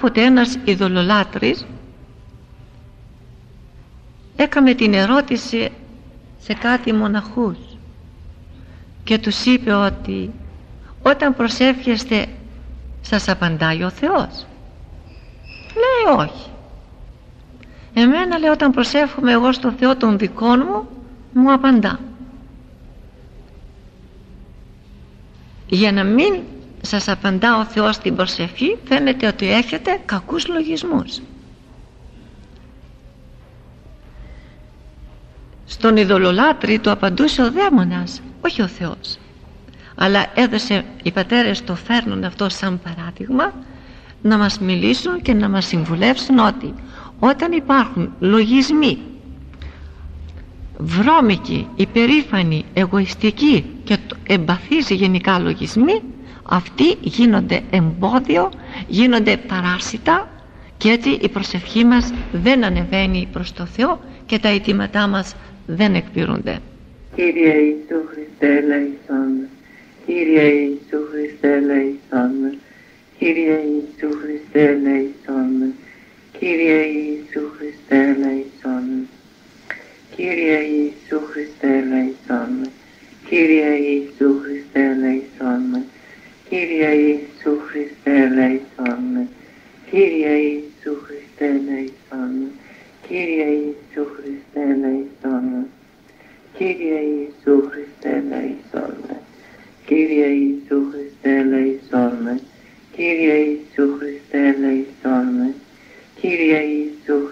κάποτε ένας ειδωλολάτρης έκαμε την ερώτηση σε κάτι μοναχούς και τους είπε ότι όταν προσεύχεστε σας απαντάει ο Θεός λέει όχι εμένα λέει όταν προσεύχομαι εγώ στο Θεό των δικών μου μου απαντά για να μην σας απαντά ο Θεός στην προσευχή φαίνεται ότι έχετε κακούς λογισμούς. Στον ειδωλολάτρη του απαντούσε ο δαίμονας όχι ο Θεός. Αλλά έδωσε οι πατέρες το φέρνουν αυτό σαν παράδειγμα να μας μιλήσουν και να μας συμβουλεύσουν ότι όταν υπάρχουν λογισμοί βρώμικοι, υπερήφανοι, εγωιστικοί και εμπαθείς γενικά λογισμοί αυτοί γίνονται εμπόδιο, γίνονται παράσιτα και έτσι η προσευχή μας δεν ανεβαίνει προς το Θεό και τα αιτήματά μας δεν εκπληρούνται. Κύριε Ιησού Χριστέ ελέησον Κύριε Ιησού Χριστέ ελέησον Κύριε Ιησού Χριστέ ελέησον Κύριε Ιησού Χριστέ ελέησον Κύριε Ιησού Χριστέ ελέησον Κύριε Ιησού Χριστέ ελέησον Κύριε Ιησού Χριστέ ελέησόν. Κύριε Ιησού Χριστέ ελέησόν. Κύριε Ιησού Χριστέ ελέησόν. Κύριε Ιησού Χριστέ ελέησόν. Κύριε Ιησού Χριστέ ελέησόν. Κύριε Ιησού Χριστέ ελέησόν. Κύριε Ιησού